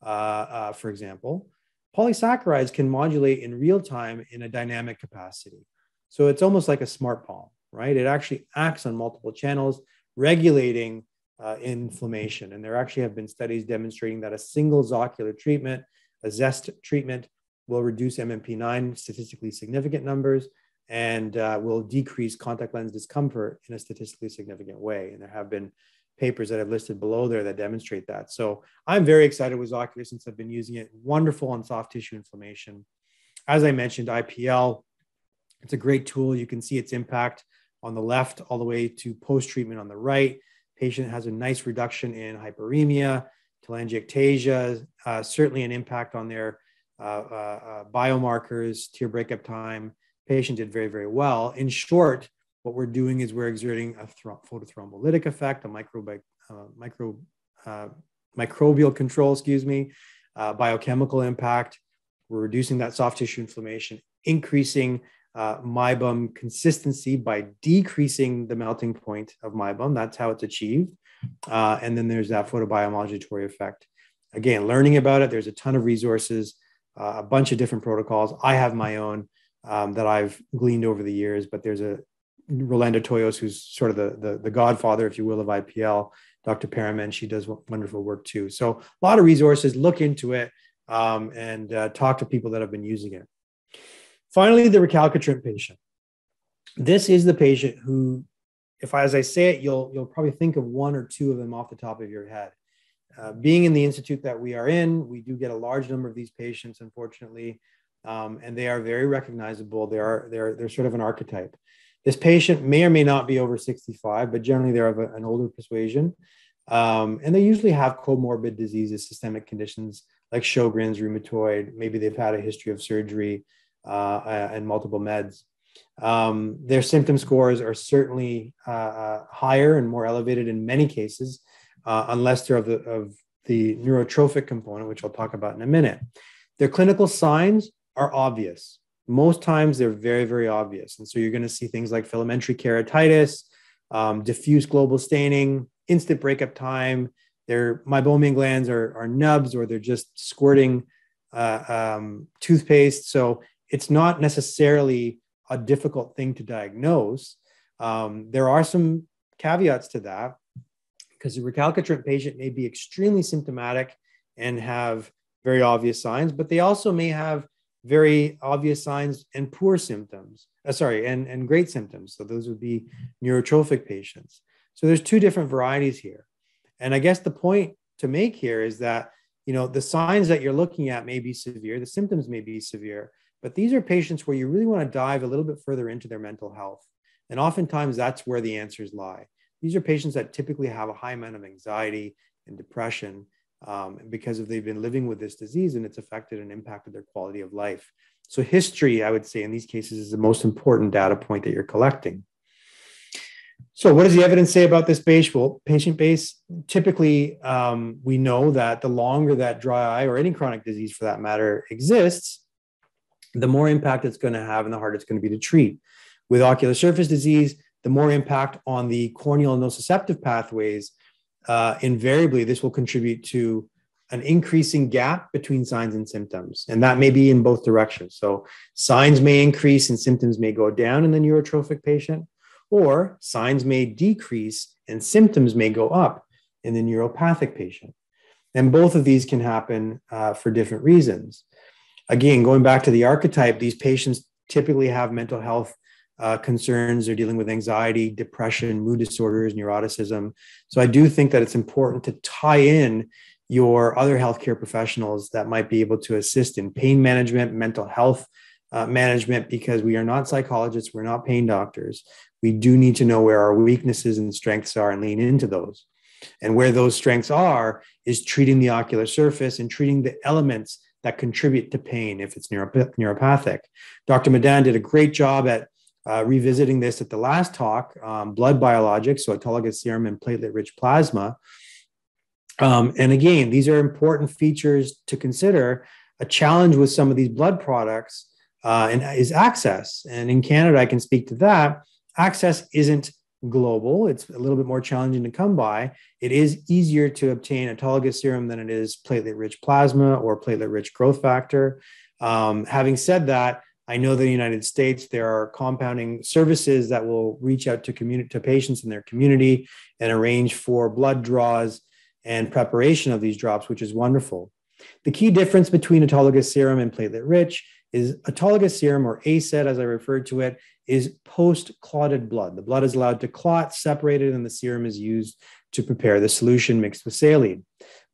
uh, uh, for example, polysaccharides can modulate in real time in a dynamic capacity. So it's almost like a smart palm, right? It actually acts on multiple channels, regulating uh, inflammation. And there actually have been studies demonstrating that a single Zocular treatment, a ZEST treatment, will reduce MMP9 statistically significant numbers and uh, will decrease contact lens discomfort in a statistically significant way. And there have been papers that I've listed below there that demonstrate that. So I'm very excited with Zocular since I've been using it. Wonderful on soft tissue inflammation. As I mentioned, IPL, it's a great tool. You can see its impact on the left all the way to post-treatment on the right. Patient has a nice reduction in hyperemia, telangiectasia, uh, certainly an impact on their uh, uh, uh biomarkers, tear breakup time. Patient did very, very well. In short, what we're doing is we're exerting a photothrombolytic effect, a microbi- micro, microbial control, excuse me, biochemical impact. We're reducing that soft tissue inflammation, increasing uh, consistency by decreasing the melting point of meibum. That's how it's achieved. Uh, and then there's that photobiomodulatory effect. Again, learning about it, there's a ton of resources, uh, a bunch of different protocols. I have my own um, that I've gleaned over the years, but there's a Rolando Toyos, who's sort of the, the, the godfather, if you will, of IPL, Dr. Periman, she does wonderful work too. So a lot of resources, look into it um, and uh, talk to people that have been using it. Finally, the recalcitrant patient. This is the patient who, if I, as I say it, you'll, you'll probably think of one or two of them off the top of your head. Uh, being in the institute that we are in, we do get a large number of these patients, unfortunately, um, and they are very recognizable. They are they're they're sort of an archetype. This patient may or may not be over 65, but generally they're of a, an older persuasion. Um, and they usually have comorbid diseases, systemic conditions like Sjogren's, rheumatoid. Maybe they've had a history of surgery and multiple meds. Um, their symptom scores are certainly uh, uh, higher and more elevated in many cases, uh, unless they're of the, of the neurotrophic component, which I'll talk about in a minute. Their clinical signs are obvious most times they're very, very obvious. And so you're going to see things like filamentary keratitis, um, diffuse global staining, instant breakup time. Their meibomian glands are, are nubs or they're just squirting uh, um, toothpaste. So it's not necessarily a difficult thing to diagnose. Um, there are some caveats to that because the recalcitrant patient may be extremely symptomatic and have very obvious signs, but they also may have very obvious signs and poor symptoms. Uh, sorry, and, and great symptoms. So those would be neurotrophic patients. So there's two different varieties here. And I guess the point to make here is that, you know, the signs that you're looking at may be severe, the symptoms may be severe, but these are patients where you really want to dive a little bit further into their mental health. And oftentimes that's where the answers lie. These are patients that typically have a high amount of anxiety and depression um, because of they've been living with this disease and it's affected and impacted their quality of life. So history, I would say, in these cases, is the most important data point that you're collecting. So, what does the evidence say about this base? Well, patient base, typically, um, we know that the longer that dry eye or any chronic disease for that matter exists, the more impact it's going to have and the harder it's going to be to treat. With ocular surface disease, the more impact on the corneal and nociceptive pathways uh, invariably this will contribute to an increasing gap between signs and symptoms. And that may be in both directions. So signs may increase and symptoms may go down in the neurotrophic patient, or signs may decrease and symptoms may go up in the neuropathic patient. And both of these can happen uh, for different reasons. Again, going back to the archetype, these patients typically have mental health uh, concerns. They're dealing with anxiety, depression, mood disorders, neuroticism. So I do think that it's important to tie in your other healthcare professionals that might be able to assist in pain management, mental health uh, management, because we are not psychologists, we're not pain doctors. We do need to know where our weaknesses and strengths are and lean into those. And where those strengths are is treating the ocular surface and treating the elements that contribute to pain if it's neuropath- neuropathic. Dr. Madan did a great job at uh, revisiting this at the last talk um, blood biologics, so autologous serum and platelet rich plasma. Um, and again, these are important features to consider. A challenge with some of these blood products uh, and is access. And in Canada, I can speak to that. Access isn't global. It's a little bit more challenging to come by. It is easier to obtain autologous serum than it is platelet rich plasma or platelet rich growth factor. Um, having said that, I know that in the United States, there are compounding services that will reach out to community to patients in their community and arrange for blood draws and preparation of these drops, which is wonderful. The key difference between autologous serum and platelet rich is autologous serum or ACED, as I referred to it, is post clotted blood. The blood is allowed to clot, separated, and the serum is used to prepare the solution mixed with saline.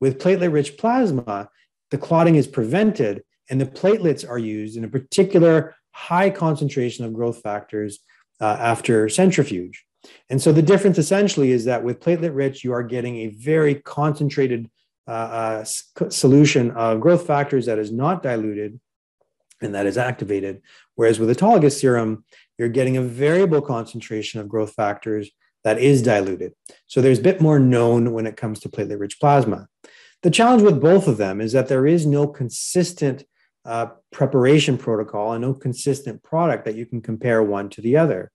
With platelet rich plasma, the clotting is prevented and the platelets are used in a particular high concentration of growth factors uh, after centrifuge. And so the difference essentially is that with platelet rich, you are getting a very concentrated uh, uh, solution of growth factors that is not diluted and that is activated. Whereas with autologous serum, you're getting a variable concentration of growth factors that is diluted. So there's a bit more known when it comes to platelet rich plasma. The challenge with both of them is that there is no consistent uh, preparation protocol and no consistent product that you can compare one to the other.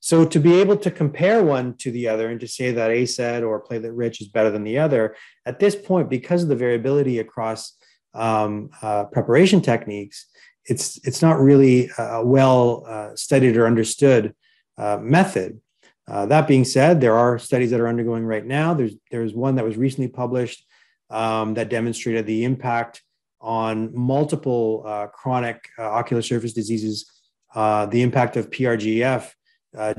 So to be able to compare one to the other and to say that ACED or platelet rich is better than the other, at this point, because of the variability across um, uh, preparation techniques, it's it's not really a well uh, studied or understood uh, method. Uh, that being said, there are studies that are undergoing right now. There's there's one that was recently published um, that demonstrated the impact on multiple uh, chronic uh, ocular surface diseases, uh, the impact of PRGF,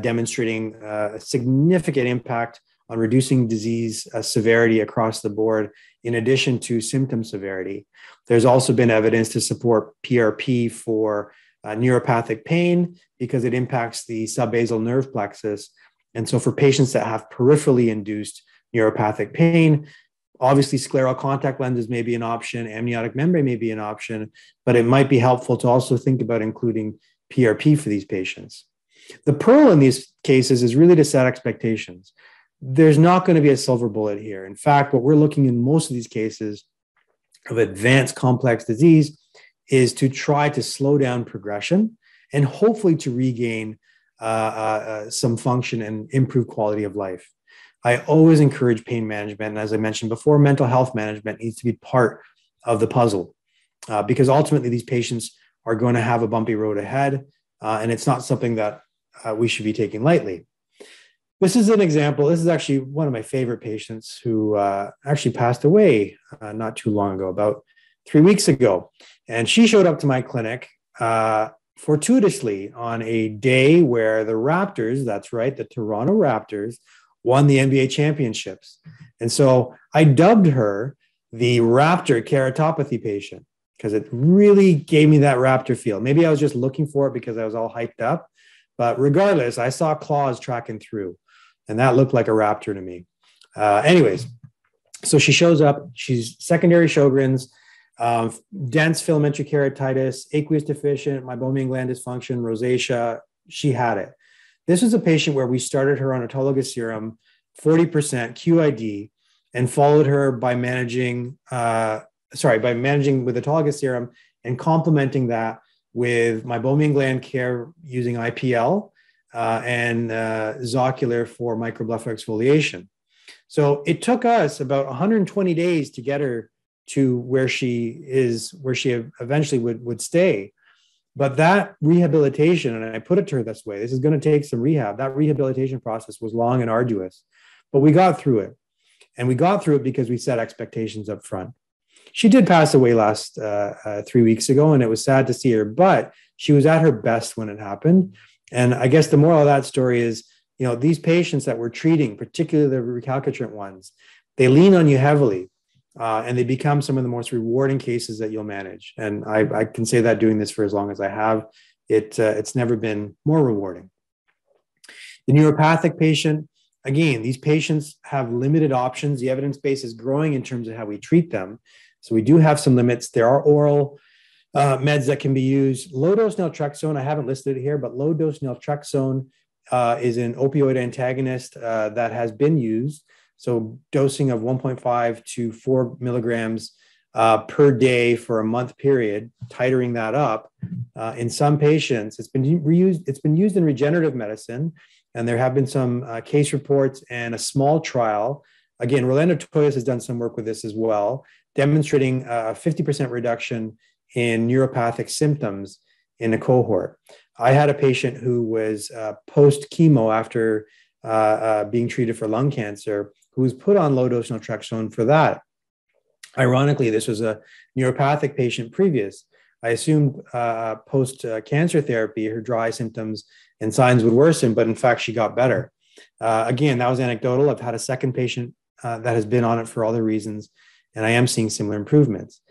demonstrating a significant impact on reducing disease severity across the board, in addition to symptom severity. There's also been evidence to support PRP for uh, neuropathic pain because it impacts the subbasal nerve plexus. And so, for patients that have peripherally induced neuropathic pain, obviously scleral contact lenses may be an option, amniotic membrane may be an option, but it might be helpful to also think about including PRP for these patients. The pearl in these cases is really to set expectations. There's not going to be a silver bullet here. In fact, what we're looking in most of these cases of advanced complex disease is to try to slow down progression and hopefully to regain uh, uh, uh, some function and improve quality of life. I always encourage pain management. And as I mentioned before, mental health management needs to be part of the puzzle uh, because ultimately these patients are going to have a bumpy road ahead. Uh, and it's not something that uh, we should be taking lightly. This is an example. This is actually one of my favorite patients who uh, actually passed away uh, not too long ago, about three weeks ago. And she showed up to my clinic uh, fortuitously on a day where the Raptors, that's right, the Toronto Raptors, won the NBA championships. And so I dubbed her the Raptor keratopathy patient because it really gave me that Raptor feel. Maybe I was just looking for it because I was all hyped up. But regardless, I saw claws tracking through and that looked like a raptor to me. Uh, anyways, so she shows up. She's secondary Sjogren's, um, dense filamentary keratitis, aqueous deficient, meibomian gland dysfunction, rosacea. She had it. This was a patient where we started her on autologous serum, 40% QID, and followed her by managing, uh, sorry, by managing with autologous serum and complementing that with meibomian gland care using IPL uh, and uh, Zocular for microblepharoexfoliation. Exfoliation. So it took us about 120 days to get her to where she is, where she eventually would, would stay. But that rehabilitation, and I put it to her this way this is going to take some rehab. That rehabilitation process was long and arduous, but we got through it. And we got through it because we set expectations up front. She did pass away last uh, uh, three weeks ago, and it was sad to see her, but she was at her best when it happened. And I guess the moral of that story is you know, these patients that we're treating, particularly the recalcitrant ones, they lean on you heavily. Uh, and they become some of the most rewarding cases that you'll manage. And I, I can say that doing this for as long as I have, it uh, it's never been more rewarding. The neuropathic patient, again, these patients have limited options. The evidence base is growing in terms of how we treat them. So we do have some limits. There are oral uh, meds that can be used. Low dose naltrexone, I haven't listed it here, but low dose naltrexone uh, is an opioid antagonist uh, that has been used. So, dosing of 1.5 to 4 milligrams uh, per day for a month period, titering that up. Uh, in some patients, it's been reused. It's been used in regenerative medicine, and there have been some uh, case reports and a small trial. Again, Rolando Toyos has done some work with this as well, demonstrating a 50% reduction in neuropathic symptoms in a cohort. I had a patient who was uh, post chemo after uh, uh, being treated for lung cancer, who was put on low dose naltrexone for that. Ironically, this was a neuropathic patient previous. I assumed uh, uh, post cancer therapy, her dry symptoms and signs would worsen, but in fact, she got better. Uh, again, that was anecdotal. I've had a second patient that has been on it for other reasons, and I am seeing similar improvements.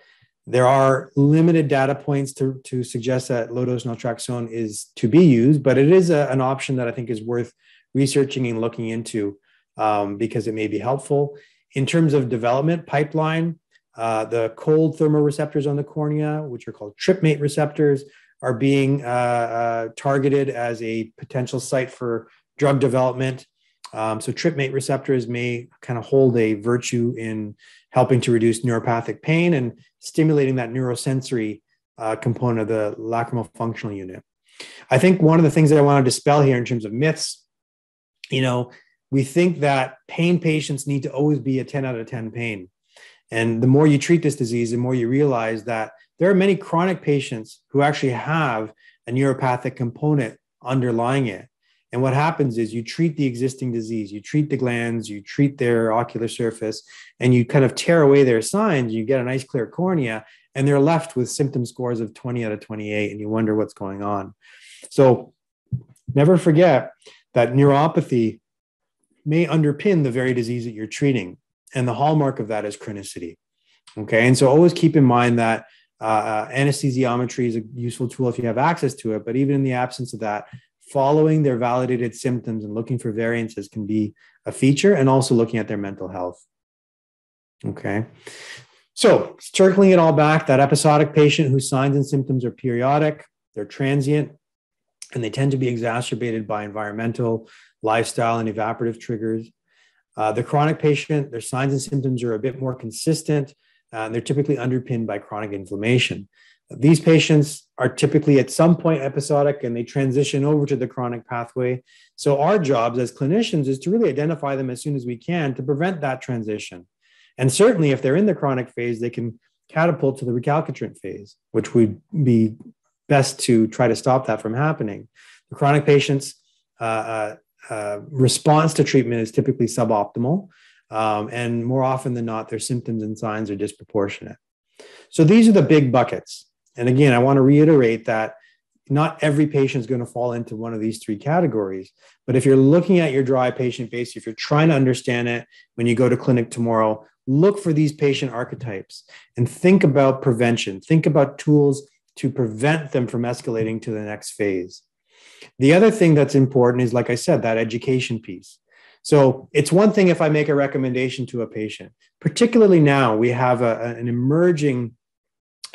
There are limited data points to, to suggest that low dose naltrexone is to be used, but it is a, an option that I think is worth researching and looking into um, because it may be helpful. In terms of development pipeline, uh, the cold thermoreceptors on the cornea, which are called tryptase receptors, are being uh, uh, targeted as a potential site for drug development. Um, so tryptase receptors may kind of hold a virtue in helping to reduce neuropathic pain and stimulating that neurosensory uh, component of the lacrimal functional unit. I think one of the things that I want to dispel here in terms of myths, you know, we think that pain patients need to always be a 10 out of 10 pain. And the more you treat this disease, the more you realize that there are many chronic patients who actually have a neuropathic component underlying it. And what happens is you treat the existing disease, you treat the glands, you treat their ocular surface, and you kind of tear away their signs. You get a nice clear cornea, and they're left with symptom scores of 20 out of 28, and you wonder what's going on. So never forget that neuropathy may underpin the very disease that you're treating. And the hallmark of that is chronicity. Okay. And so always keep in mind that uh, uh anesthesiometry is a useful tool if you have access to it. But even in the absence of that, following their validated symptoms and looking for variances can be a feature and also looking at their mental health. Okay. So, circling it all back, that episodic patient whose signs and symptoms are periodic, they're transient, and they tend to be exacerbated by environmental, lifestyle, and evaporative triggers. Uh, the chronic patient, their signs and symptoms are a bit more consistent, uh, and they're typically underpinned by chronic inflammation. These patients are typically at some point episodic and they transition over to the chronic pathway. So, our jobs as clinicians is to really identify them as soon as we can to prevent that transition. And certainly, if they're in the chronic phase, they can catapult to the recalcitrant phase, which would be best to try to stop that from happening. The chronic patients' uh, uh, uh, response to treatment is typically suboptimal. Um, and more often than not, their symptoms and signs are disproportionate. So these are the big buckets. And again, I want to reiterate that not every patient is going to fall into one of these three categories. But if you're looking at your dry patient base, if you're trying to understand it when you go to clinic tomorrow, look for these patient archetypes and think about prevention. Think about tools to prevent them from escalating to the next phase. The other thing that's important is, like I said, that education piece. So it's one thing if I make a recommendation to a patient, particularly now we have a, an emerging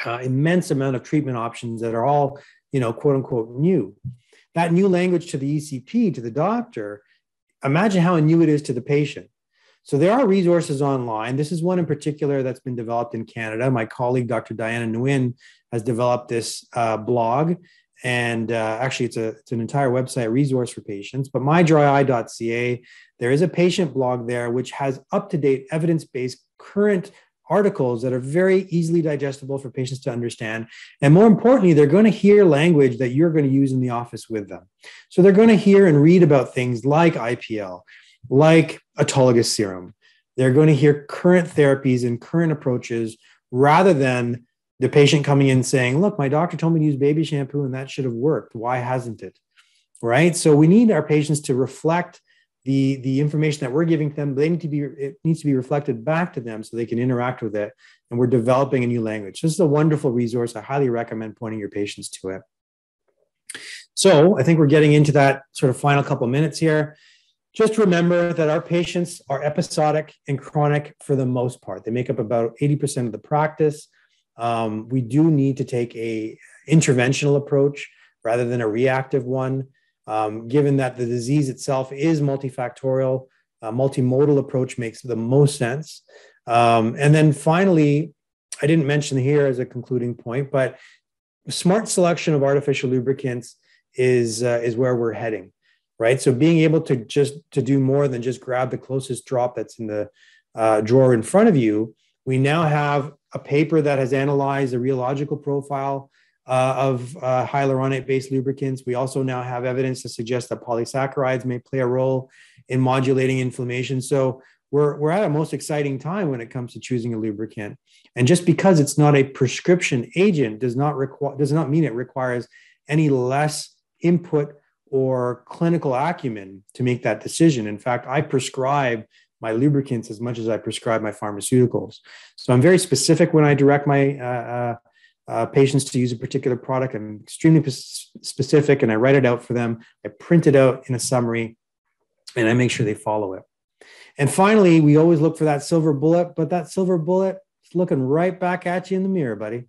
uh, immense amount of treatment options that are all, you know, quote unquote new. That new language to the ECP, to the doctor, imagine how new it is to the patient. So there are resources online. This is one in particular that's been developed in Canada. My colleague, Dr. Diana Nguyen, has developed this uh, blog, And uh, actually, it's, a, it's an entire website resource for patients. But mydryeye.ca, there is a patient blog there which has up to date, evidence based, current articles that are very easily digestible for patients to understand. And more importantly, they're going to hear language that you're going to use in the office with them. So they're going to hear and read about things like IPL, like autologous serum. They're going to hear current therapies and current approaches rather than the patient coming in saying, Look, my doctor told me to use baby shampoo and that should have worked. Why hasn't it? Right. So we need our patients to reflect the the information that we're giving them they need to be it needs to be reflected back to them so they can interact with it. And we're developing a new language. This is a wonderful resource. I highly recommend pointing your patients to it. So i think we're getting into that sort of final couple minutes here. Just remember that our patients are episodic and chronic for the most part. They make up about 80% of the practice. Um, we do need to take a interventional approach rather than a reactive one um, given that the disease itself is multifactorial, a multimodal approach makes the most sense. Um, and then finally, I didn't mention here as a concluding point, but smart selection of artificial lubricants is uh, is where we're heading, right? So being able to just to do more than just grab the closest drop that's in the uh, drawer in front of you, we now have a paper that has analyzed the rheological profile uh, of uh, hyaluronate based lubricants. We also now have evidence to suggest that polysaccharides may play a role in modulating inflammation. So we're, we're at a most exciting time when it comes to choosing a lubricant. And just because it's not a prescription agent does not require does not mean it requires any less input or clinical acumen to make that decision. In fact, I prescribe my lubricants as much as I prescribe my pharmaceuticals. So I'm very specific when I direct my uh, uh, uh, patients to use a particular product. I'm extremely p- specific and I write it out for them. I print it out in a summary and I make sure they follow it. And finally, we always look for that silver bullet, but that silver bullet is looking right back at you in the mirror, buddy.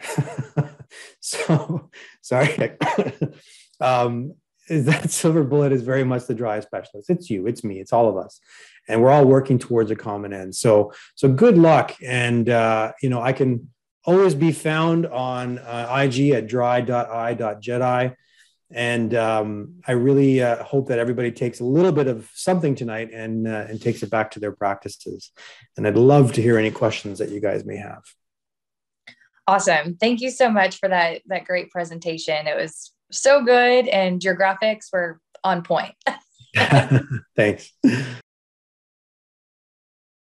so, sorry. um, that silver bullet is very much the dry specialist. It's you, it's me, it's all of us, and we're all working towards a common end. So, so good luck, and uh, you know I can always be found on uh, IG at dry.i.jedi. And um, I really uh, hope that everybody takes a little bit of something tonight and, uh, and takes it back to their practices. And I'd love to hear any questions that you guys may have. Awesome. Thank you so much for that, that great presentation. It was so good and your graphics were on point. Thanks.